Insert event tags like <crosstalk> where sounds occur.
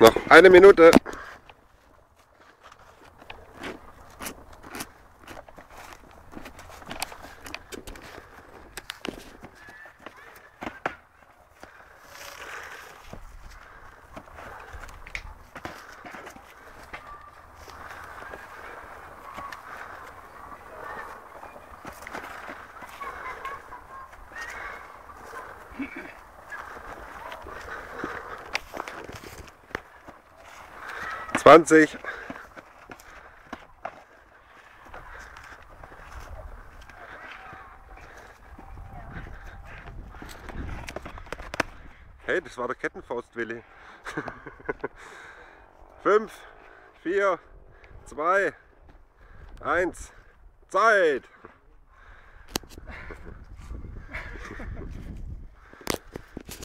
Noch eine Minute. Zwanzig. Hey, das war der Kettenfaustwille. <laughs> Fünf, vier, zwei, eins, Zeit!